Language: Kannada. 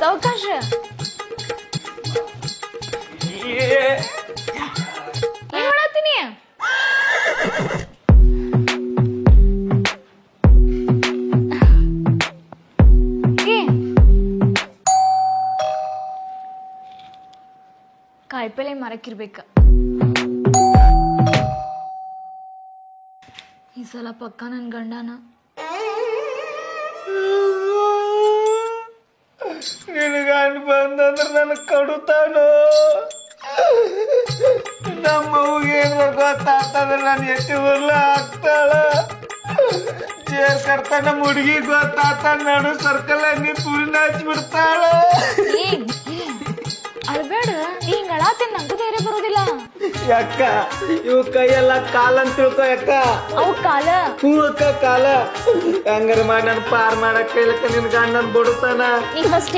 ಸಾವಕಾಶ ಏನ್ ಮಾಡತ್ತೀನಿ ಕಾಯಿಪಲ್ಲೆ ಮರಕ್ಕಿರ್ಬೇಕ. ಈ ಸಲ ಪಕ್ಕ ನನ್ನ ಗಂಡನ. ನಿನಗಂಡ್ ಬಂದಂದ್ರೆ ನನಗೆ ಕಡುತ್ತಾನೋ ನಮ್ಮ ಏನು ಗೊತ್ತಾಗ್ತಂದ್ರೆ ನಾನು ಎಷ್ಟು ಬರ್ಲ ಆಗ್ತಾಳ. ಜೇರ್ ಕರ್ತ ನಮ್ಮ ಹುಡುಗಿ ಗೊತ್ತಾತ ನಡು ಸರ್ಕಲ್ ಹಂಗೆ ಪುರಿ ಹಚ್ಬಿಡ್ತಾಳ. ಏ ಅಳ್ಬೇಡ. ಯಾಕ ಇವು ಕೈಯೆಲ್ಲ ಕಾಲ ಅಂತ ತಿಳ್ಕೊ ಅಕ್ಕ. ಅವು ಕಾಲ? ಹೂ ಅಕ್ಕ ಕಾಲ. ಹಂಗಾರ ಮಾಡಿ ನಾನು ಪಾರ್ ಮಾಡಕ್ಕ ಇಲ್ಲಕ್ಕ ನಿನ್ ಗಂಡನ್ ಬಡತಾನ. ನೀ ಫಸ್ಟ್